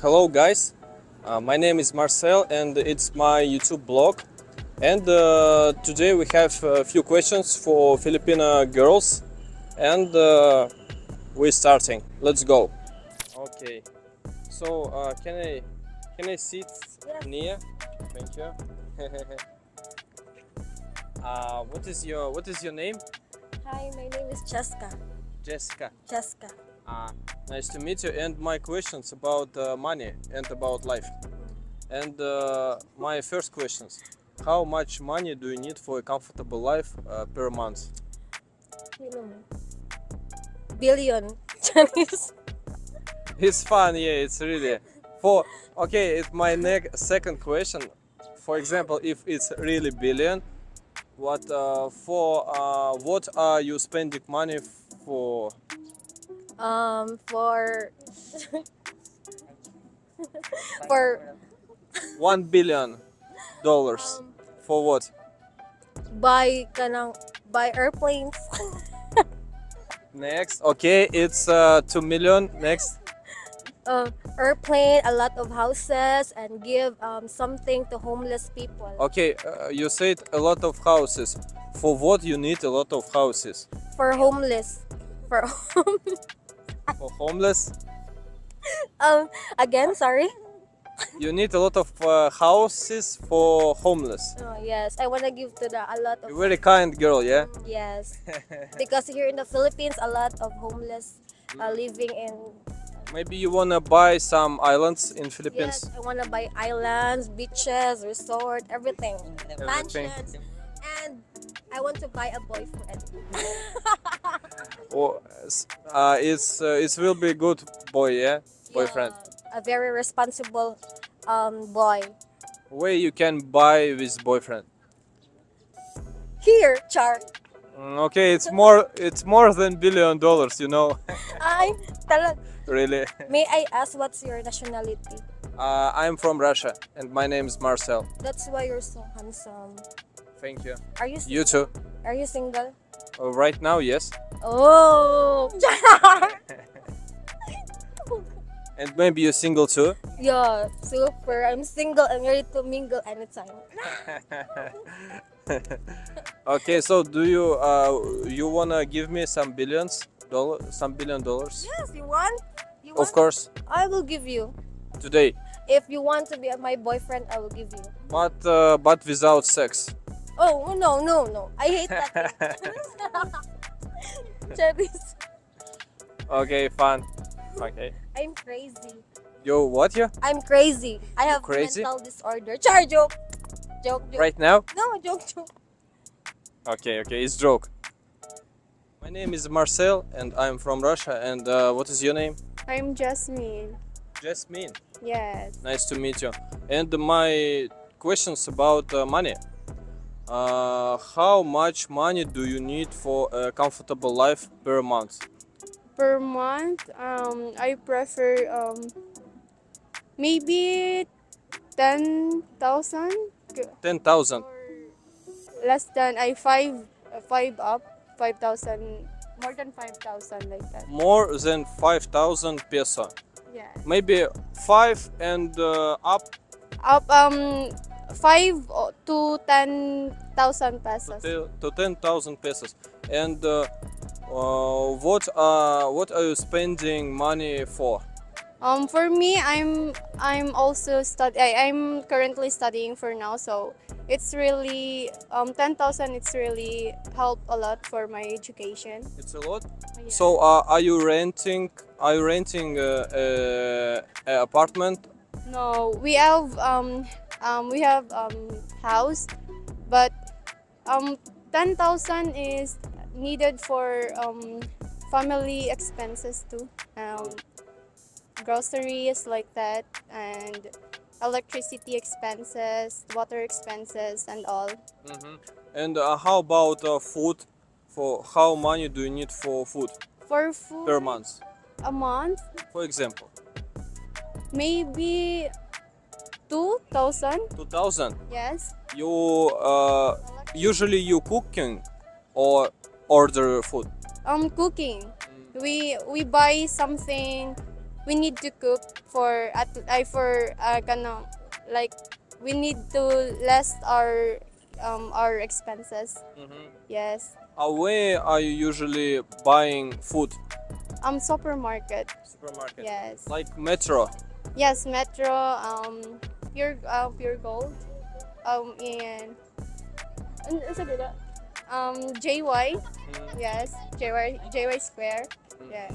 Hello guys, uh, my name is Marcel and it's my YouTube blog. And uh, today we have a few questions for Filipino girls and uh, we're starting. Let's go. Okay. So uh, can I can I sit Yes. near? Thank you. uh, what is your what is your name? Hi, my name is Cheska. Jessica. Cheska. Uh, nice to meet you. And my questions about uh, money and about life. And uh, my first questions: How much money do you need for a comfortable life uh, per month? Billion. Chinese. It's fun, yeah. It's really for okay. It's my next second question. For example, if it's really billion, what uh, for? Uh, what are you spending money for? Um, for... for One billion dollars um, for what? buy ka ng, buy airplanes. Next, okay, it's uh, two million. Next, uh, airplane, a lot of houses, and give um, something to homeless people. okay, uh, you said a lot of houses. For what you need a lot of houses? For homeless. For For homeless, um, again, sorry. you need a lot of uh, houses for homeless. Oh, yes, I wanna give to the a lot of You're very kind girl, yeah. yes, because here in the Philippines, a lot of homeless are living in. Maybe you wanna buy some islands in Philippines. Yes. I wanna buy islands, beaches, resort, everything, Everything. mansions, and I want to buy a boyfriend. Or uh, it's uh, it will be good boy, yeah, boyfriend. Yeah, a very responsible um, boy. Where you can buy with boyfriend. Here, Char. Mm, Okay, it's more it's more than billion dollars, you know. I talag. really. May I ask what's your nationality? Uh, I'm from Russia and my name is Marcel. That's why you're so handsome. Thank you. Are you You too. are you single? Uh, right now, yes. Oh, And maybe you're single too. yeah, super. I'm single and ready to mingle anytime. okay, so do you uh, you wanna give me some billions dollar some billion dollars? Yes, you want? You want? Of course, I will give you. today, If you want to be my boyfriend, I will give you. but uh, but without sex. Oh no no no! I hate that. Cherries. okay, fun. Okay. I'm crazy. Yo, what you? I'm crazy. I have crazy? mental disorder. Char joke. Joke joke. Right now? No joke joke. Okay, okay, it's joke. My name is Marcel and I'm from Russia. And uh, what is your name? I'm Jasmine. Jasmine. Yes. Nice to meet you. And my questions about uh, money. Uh, how much money do you need for a comfortable life per month? Per month, um, I prefer um, maybe ten thousand Ten thousand. or less than I five five up five thousand more than five thousand like that. More than five thousand peso. Yeah. Maybe five and uh, up Up um five to ten thousand pesos. to, to ten thousand pesos. And uh, uh, what uh, what are you spending money for? Um, for me, I'm I'm also study. I, I'm currently studying for now, so it's really um ten thousand. It's really helped a lot for my education. It's a lot. Yeah. So uh, are you renting? Are you renting uh, a, a apartment? no, we have um um we have um house, but um ten thousand is needed for um family expenses too. Um, groceries like that and electricity expenses, water expenses, and all. hmm And uh, how about uh, food? For how money do you need for food For food per month? a month, For example, maybe two thousand. two thousand. Yes. You uh, usually you cooking or order food. Um, cooking. We we buy something. we need to cook for at I for uh, kano, like we need to less our um, our expenses. Yes. Uh, where are you usually buying food? Um, supermarket. Supermarket. Yes. Like metro. Yes, Metro. Um, pure uh, Puregold. Um, and and isa dito? Um, JY. Yes, JY JY Square. Yeah.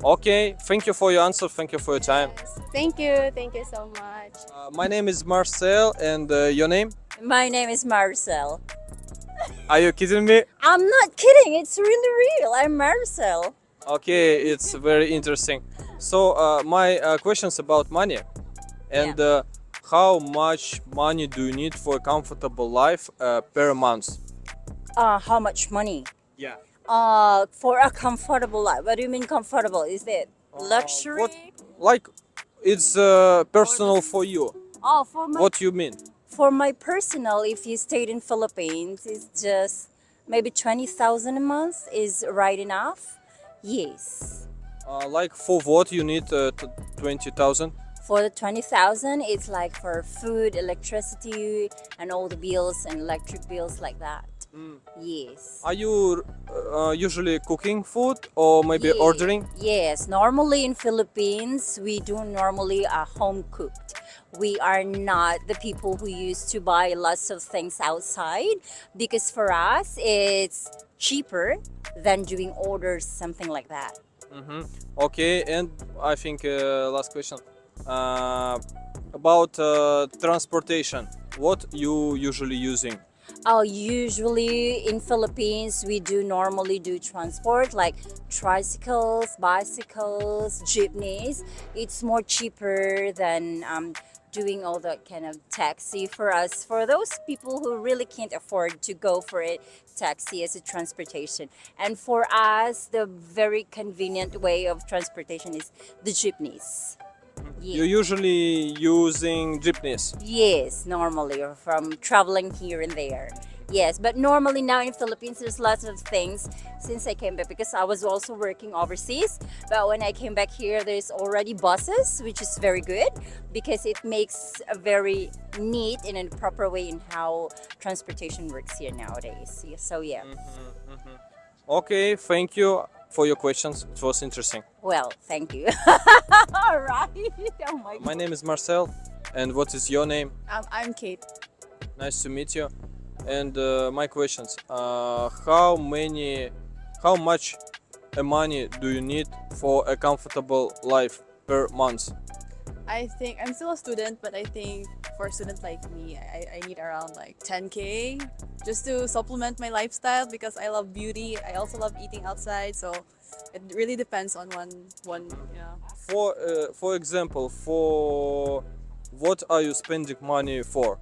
Okay, thank you for your answer. Thank you for your time. Yes. Thank you. Thank you so much. Uh, my name is Marcel, and uh, your name? My name is Marcel. Are you kidding me? I'm not kidding. It's really real. I'm Marcel. Okay, it's very interesting. So, uh, my uh, questions about money, and uh, how much money do you need for a comfortable life uh, per month? Uh, how much money? Yeah. Uh, for a comfortable life. What do you mean comfortable? Is it luxury? what- Like, it's uh, personal for you. Oh, for my What you mean? for my personal, if you stayed in Philippines, it's just maybe twenty thousand a month is right enough. Yes. Uh, like for what you need uh, t- twenty thousand? For the twenty thousand, it's like for food, electricity, and all the bills and electric bills like that. Yes. Are you uh, usually cooking food or maybe Ye- ordering? Yes, normally in Philippines we do normally a home cooked. We are not the people who used to buy lots of things outside because for us it's cheaper than doing orders something like that. hmm Okay, and I think uh, last question uh, about uh, transportation. What you usually using? Uh, usually in Philippines we do normally do transport like tricycles, bicycles, jeepneys. It's more cheaper than um, doing all that kind of taxi for us. For those people who really can't afford to go for it, taxi as a transportation. And for us, the very convenient way of transportation is the jeepneys. You usually using jeepneys. Yes, normally or from traveling here and there. Yes, but normally now in Philippines there's lots of things since I came back because I was also working overseas. But when I came back here there's already buses, which is very good because it makes a very neat and a proper way in how transportation works here nowadays. Yeah, So yeah. Mm-hmm, mm-hmm. Okay, thank you for your questions. It was interesting. Well, thank you. All right. Oh my My name is Marcel, and what is your name? Um, I'm Kate. Nice to meet you. And uh, my questions: uh, How many, how much money do you need for a comfortable life per month? I think I'm still a student, but I think for a student like me, I, I need around like 10k just to supplement my lifestyle because I love beauty. I also love eating outside, so it really depends on one one. Yeah. For uh, for example, for what are you spending money for?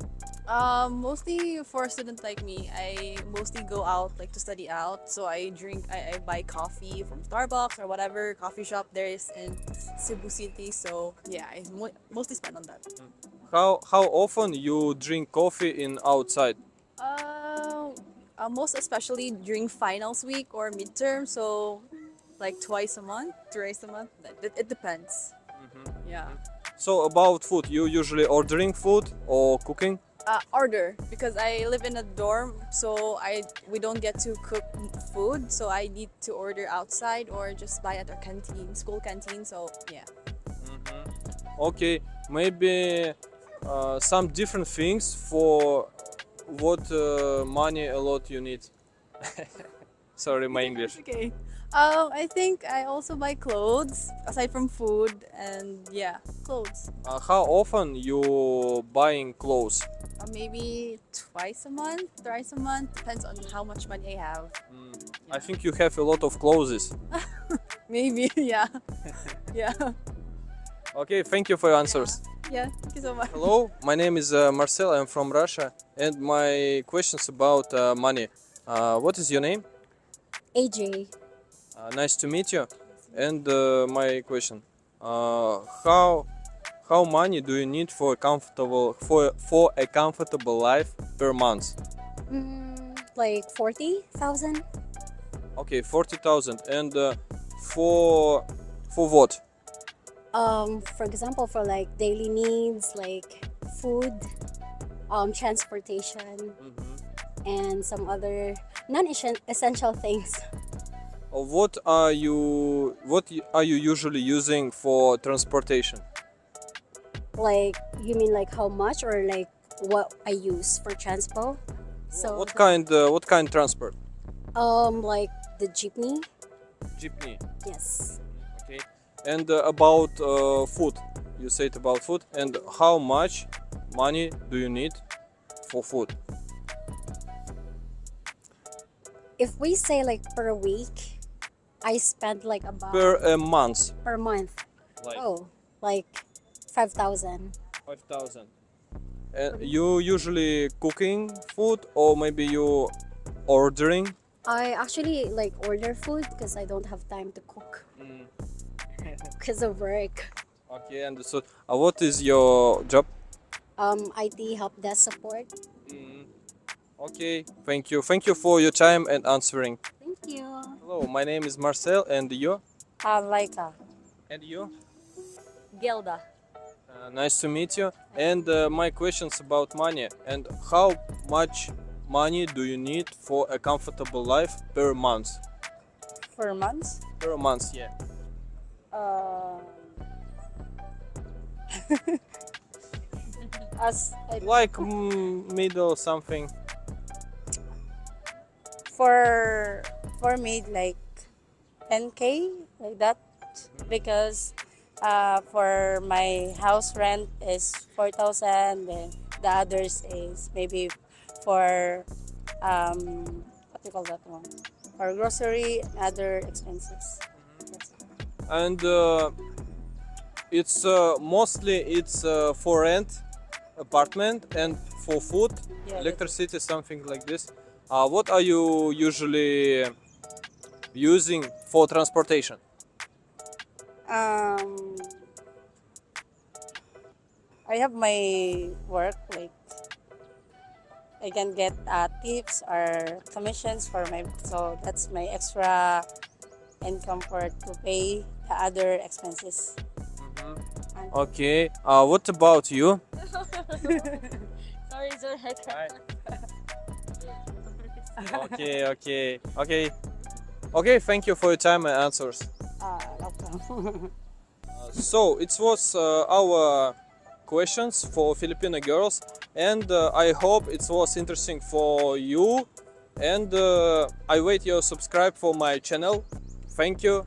Um, mostly for a student like me, I mostly go out like to study out. So I drink, I, I buy coffee from Starbucks or whatever coffee shop there is in Cebu City. So yeah, I mo- mostly spend on that. How how often you drink coffee in outside? Uh, uh, most especially during finals week or midterm. So, like twice a month, thrice a month. It, it depends. Yeah. So about food, you usually ordering food or cooking? Uh, order because I live in a dorm, so I we don't get to cook food, so I need to order outside or just buy at our canteen, school canteen. So yeah. Okay, maybe uh, some different things for what uh, money a lot you need. Sorry, my English. Okay. Um, I think I also buy clothes aside from food and yeah, clothes. Uh, how often you buying clothes? Uh, maybe twice a month, thrice a month, depends on how much money I have. I think you have a lot of clothes. Maybe, yeah. yeah. Okay, thank you for your answers. Yeah, thank you so much. Hello, my name is uh, Marcel. I'm from Russia, and my questions about uh, money. Uh, what is your name? AJ. Uh, nice to meet you. And uh, my question: uh, How how money do you need for a comfortable for for a comfortable life per month? Mm, like 40,000? Okay, forty thousand. And uh, for for what? Um, for example, for like daily needs like food, um, transportation, and some other non-essential things. Uh, What are you what are you usually using for transportation? Like you mean like how much or like what I use for transport? So what kind uh, what kind transport? um like the jeepney. Jeepney. Yes. And uh, about uh, food, you said about food, and how much money do you need for food? If we say like per week, I spend like about Per a month, per month. like Oh, like five thousand. five thousand. And you usually cooking food, or maybe you ordering? I actually like order food because I don't have time to cook because of work. Okay, understood. Uh, what is your job? Um, IT help desk support. Okay, thank you. Thank you for your time and answering. Thank you. Hello, my name is Marcel, and you? Uh, Laika. And you? Gilda. Uh, nice to meet you. And uh, my questions about money and how much money do you need for a comfortable life per month? Per month? Per month, yeah. Uh, as I, Like mm, middle something. for for me like 10k like that. Because uh, for my house rent is 4000 then the others is maybe for um, what do you call that one? For grocery and other expenses And uh, it's uh, mostly it's uh, for rent apartment and for food, Yeah, electricity, something like this. Uh, what are you usually using for transportation? um, I have my work like I can get uh, tips or commissions for my so that's my extra income for to pay the other expenses. Okay. Uh, what about you? sorry, sorry. okay, okay, okay, okay. Thank you for your time and answers. Uh, welcome. So it was uh, our questions for Filipino girls, and uh, I hope it was interesting for you. And uh, I wait your subscribe for my channel. Thank you.